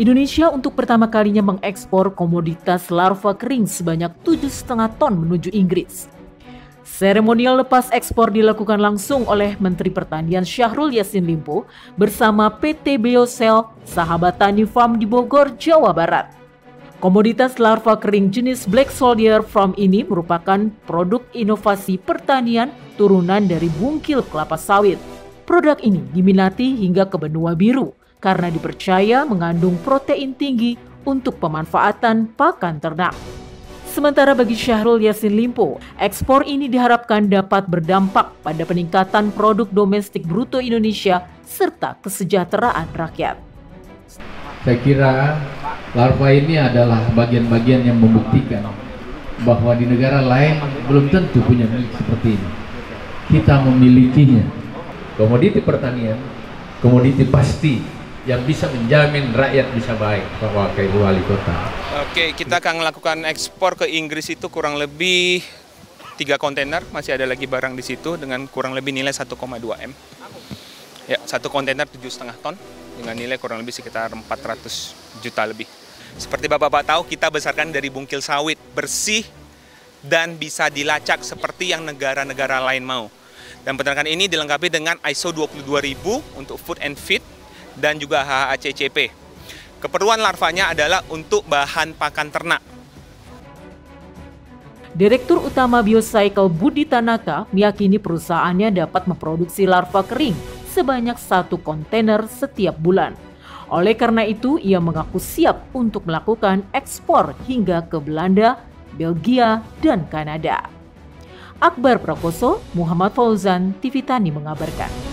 Indonesia untuk pertama kalinya mengekspor komoditas larva kering sebanyak 7,5 ton menuju Inggris. Seremonial lepas ekspor dilakukan langsung oleh Menteri Pertanian Syahrul Yassin Limpo bersama PT Biosel Sahabat Tani Farm di Bogor, Jawa Barat. Komoditas larva kering jenis Black Soldier Farm ini merupakan produk inovasi pertanian turunan dari bungkil kelapa sawit. Produk ini diminati hingga ke benua biru karena dipercaya mengandung protein tinggi untuk pemanfaatan pakan ternak. Sementara bagi Syahrul Yassin Limpo, ekspor ini diharapkan dapat berdampak pada peningkatan produk domestik bruto Indonesia serta kesejahteraan rakyat. Saya kira larva ini adalah bagian-bagian yang membuktikan bahwa di negara lain belum tentu punya milik seperti ini. Kita memilikinya. Komoditi pertanian, komoditi pasti yang bisa menjamin rakyat bisa baik Pak Wakil Wali Kota. Oke, kita akan melakukan ekspor ke Inggris itu kurang lebih tiga kontainer, masih ada lagi barang di situ dengan kurang lebih nilai 1,2 m. Ya, satu kontainer tujuh setengah ton dengan nilai kurang lebih sekitar 400 juta lebih. Seperti Bapak-Bapak tahu, kita besarkan dari bungkil sawit bersih dan bisa dilacak seperti yang negara-negara lain mau. Dan peternakan ini dilengkapi dengan ISO 22000 untuk food and feed dan juga HACCP. Keperluan larvanya adalah untuk bahan pakan ternak. Direktur Utama Biocycle Budi Tanaka meyakini perusahaannya dapat memproduksi larva kering sebanyak satu kontainer setiap bulan. Oleh karena itu, ia mengaku siap untuk melakukan ekspor hingga ke Belanda, Belgia, dan Kanada. Akbar Prakoso, Muhammad Fauzan, TV Tani mengabarkan.